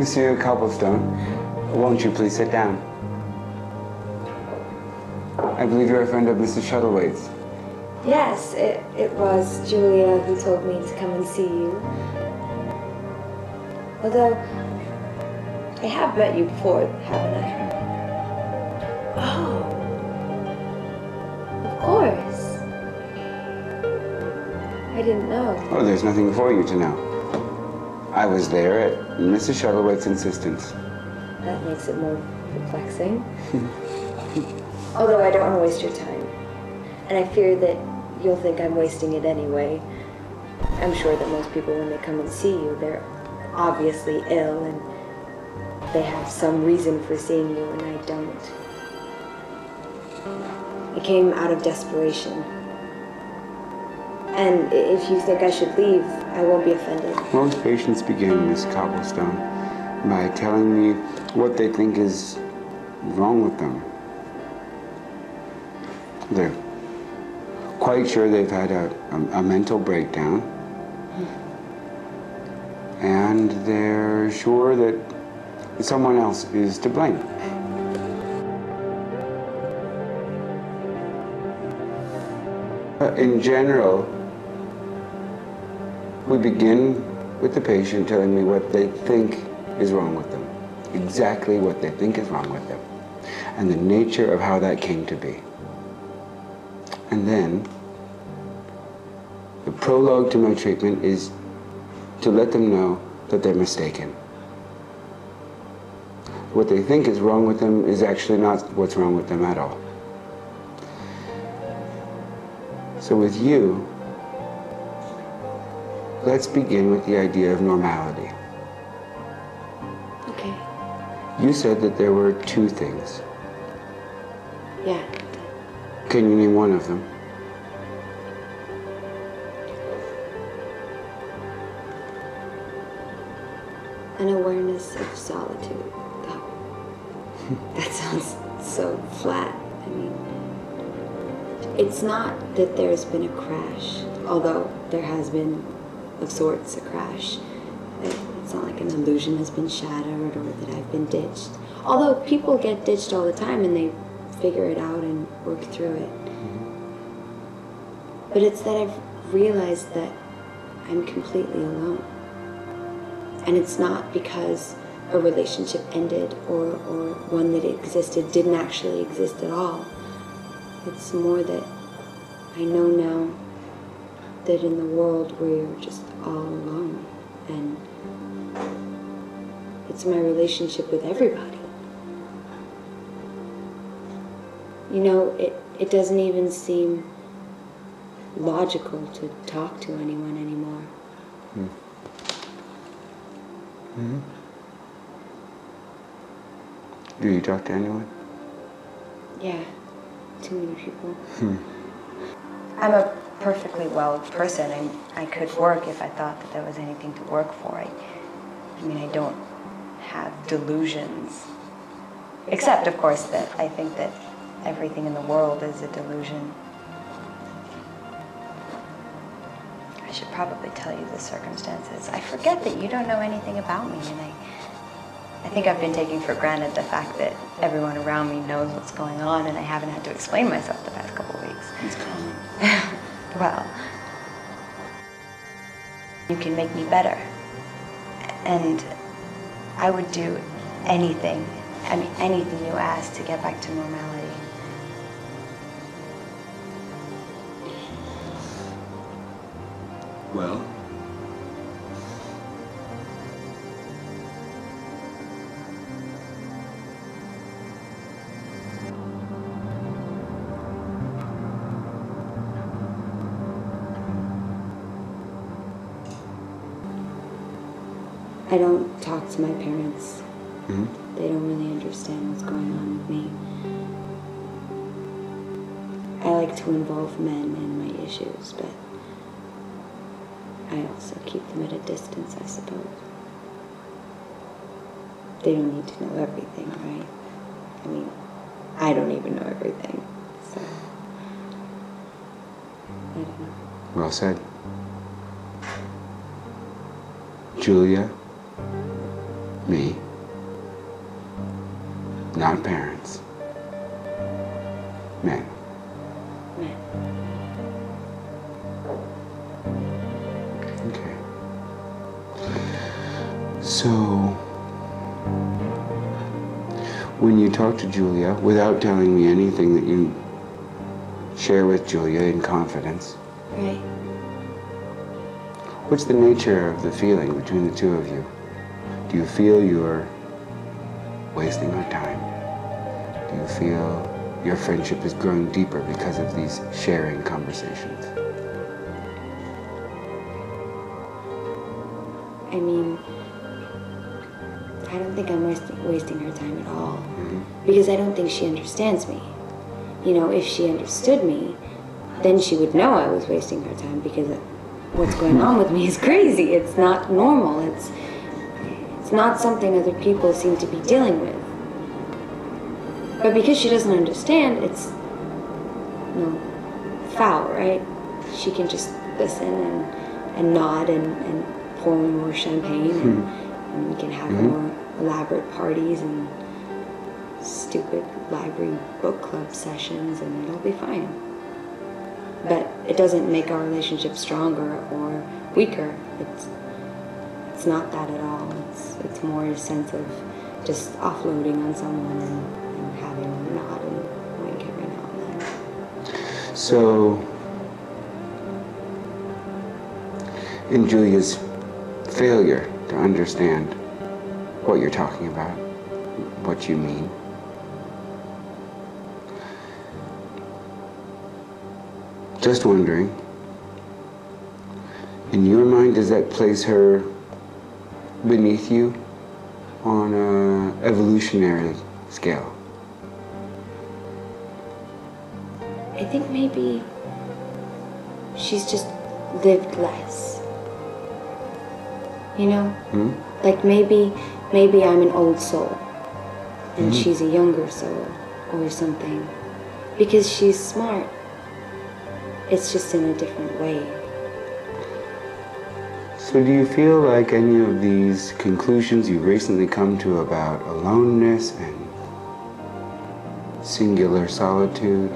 Monsieur Coplestone, won't you please sit down? I believe you're a friend of Mrs. Shuttlethwaite's. Yes, it, it was Julia who told me to come and see you. Although, I have met you before, haven't I? Oh. Of course. I didn't know. Oh, there's nothing for you to know. I was there at Mrs. Shuttlethwaite's insistence. That makes it more perplexing. Although I don't want to waste your time. And I fear that you'll think I'm wasting it anyway. I'm sure that most people, when they come and see you, they're obviously ill and they have some reason for seeing you, and I don't. It came out of desperation. And if you think I should leave, I won't be offended. Most patients begin, Miss Coplestone, by telling me what they think is wrong with them. They're quite sure they've had a, a, a mental breakdown. And they're sure that someone else is to blame. Uh, In general, we begin with the patient telling me what they think is wrong with them, exactly what they think is wrong with them, and the nature of how that came to be. And then, the prologue to my treatment is to let them know that they're mistaken. What they think is wrong with them is actually not what's wrong with them at all. So with you, let's begin with the idea of normality. Okay. You said that there were two things. Yeah. Can you name one of them? An awareness of solitude. That, that sounds so flat. I mean, it's not that there's been a crash, although there has been, of sorts, a crash. It's not like an illusion has been shattered or that I've been ditched. Although people get ditched all the time and they figure it out and work through it. Mm-hmm. But it's that I've realized that I'm completely alone. And it's not because a relationship ended or, or one that existed didn't actually exist at all. It's more that I know now that in the world where you're just all alone. And it's my relationship with everybody. You know, it, it doesn't even seem logical to talk to anyone anymore. Hmm. Hmm. Do you talk to anyone? Yeah, too many people. Hmm. I'm a perfectly well person. I, I could work if I thought that there was anything to work for. I, I mean, I don't have delusions. Except, of course, that I think that everything in the world is a delusion. I should probably tell you the circumstances. I forget that you don't know anything about me, and I, I think I've been taking for granted the fact that everyone around me knows what's going on, and I haven't had to explain myself the past couple Well, you can make me better. And I would do anything, I mean, anything you ask to get back to normality. Well, I don't talk to my parents. Mhm. They don't really understand what's going on with me. I like to involve men in my issues, but I also keep them at a distance, I suppose. They don't need to know everything, right? I mean, I don't even know everything, so. I don't know. well said. Julia, not parents. Men. Men. Okay. So, when you talk to Julia, without telling me anything that you share with Julia in confidence, Right. what's the nature of the feeling between the two of you? Do you feel you're wasting her time? Do you feel your friendship is growing deeper because of these sharing conversations? I mean, I don't think I'm wasting, wasting her time at all. Mm-hmm. Because I don't think she understands me. You know, if she understood me, then she would know I was wasting her time because what's going on with me is crazy. It's not normal. It's it's not something other people seem to be dealing with. But because she doesn't understand, it's you know, foul, right? She can just listen and, and nod and, and pour more champagne and, hmm. and we can have hmm. more elaborate parties and stupid library book club sessions and it'll be fine. But it doesn't make our relationship stronger or weaker. It's it's not that at all. It's it's more a sense of just offloading on someone and, having every now and then. So, in Julia's failure to understand what you're talking about, what you mean, just wondering, in your mind, does that place her beneath you on an evolutionary scale? I think maybe she's just lived less. You know? Hmm? Like maybe maybe I'm an old soul and she's a younger soul or something. Because she's smart. It's just in a different way. So, do you feel like any of these conclusions you've recently come to about aloneness and singular solitude?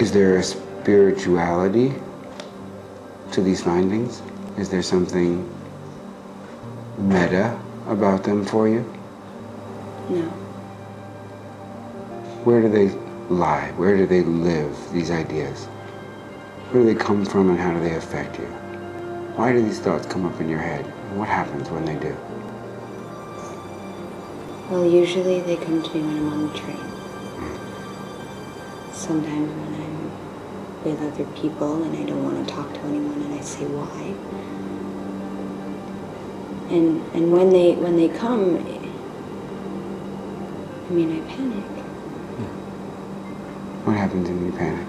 Is there a spirituality to these findings? Is there something meta about them for you? No. Where do they lie? Where do they live, these ideas? Where do they come from and how do they affect you? Why do these thoughts come up in your head? And what happens when they do? Well, usually they come to me when I'm on the train. Sometimes when I'm with other people and I don't want to talk to anyone and I say why. And and when they when they come, I mean I panic. Hmm. What happens when you panic?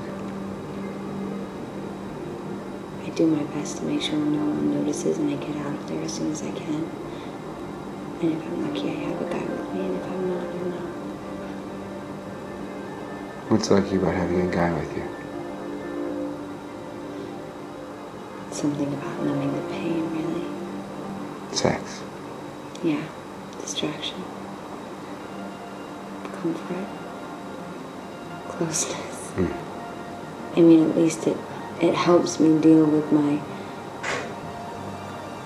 I do my best to make sure no one notices and I get out of there as soon as I can. And if I'm lucky, I have a guy with me, and if I'm not, I'm not. What's lucky about having a guy with you? Something about numbing the pain, really. Sex. Yeah, distraction, comfort, closeness. Hmm. I mean, at least it it helps me deal with my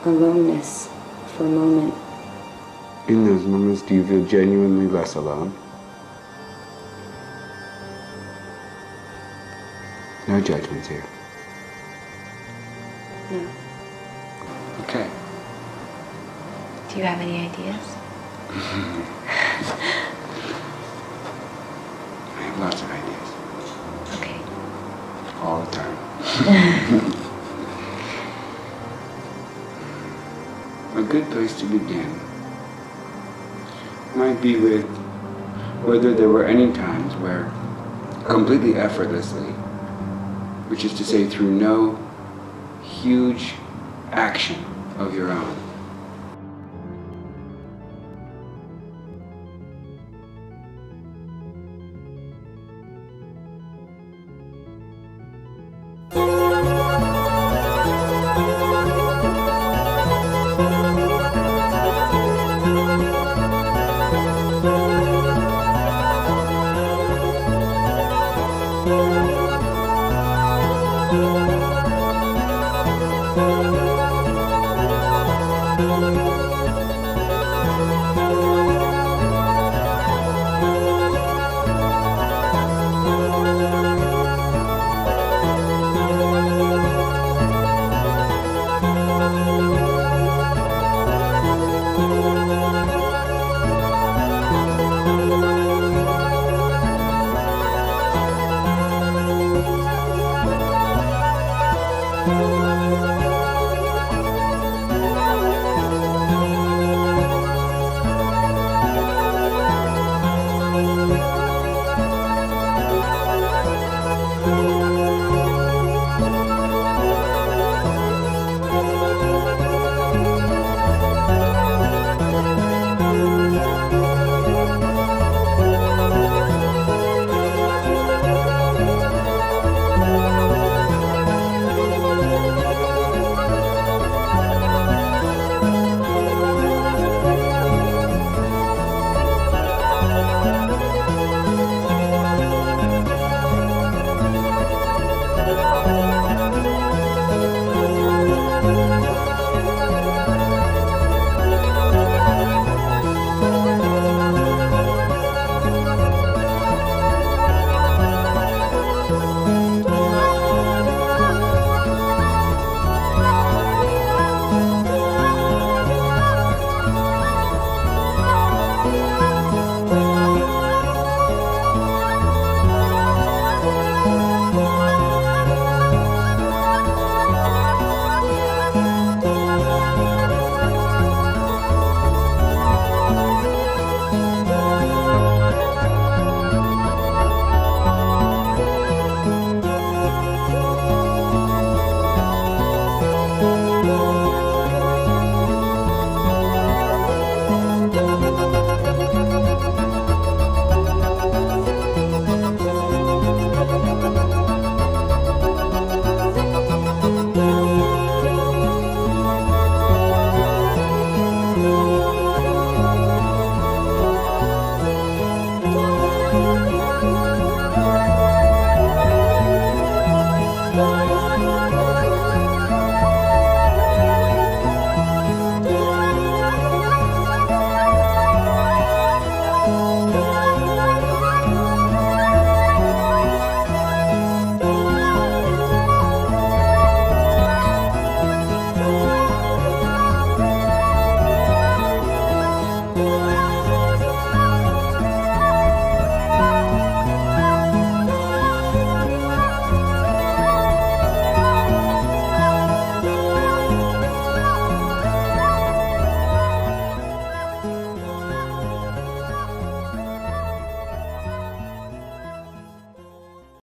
aloneness for a moment. In those moments, do you feel genuinely less alone? No judgments here. No. Okay. Do you have any ideas? I have lots of ideas. Okay. All the time. a good place to begin might be with whether there were any times where completely effortlessly, which is to say through no huge action of your own,